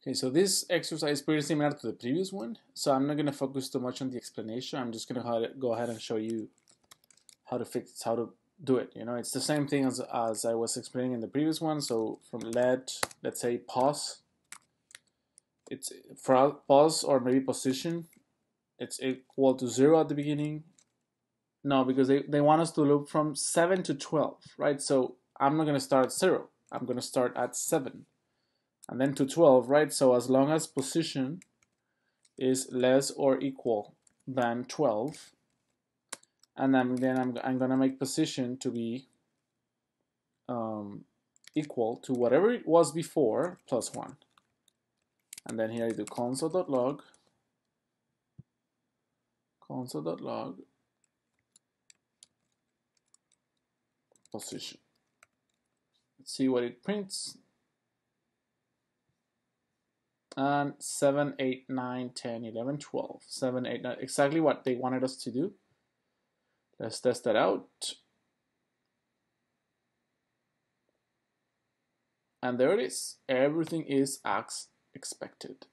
Okay, so this exercise is pretty similar to the previous one, so I'm not going to focus too much on the explanation. I'm just going to go ahead and show you how to fix, how to do it. You know, it's the same thing as, as I was explaining in the previous one. So from let, let's say pause, it's for pause or maybe position, it's equal to zero at the beginning. No, because they, they want us to loop from 7 to 12, right? So I'm not going to start at 0. I'm going to start at 7 and then to 12, right? So as long as position is less or equal than 12, and then, then I'm, I'm gonna make position to be um, equal to whatever it was before plus 1. And then here I do console.log, console.log position. Let's see what it prints and 7, 8, 9, 10, 11, 12. 7, 8, 9, exactly what they wanted us to do. Let's test that out. And there it is. Everything is as expected.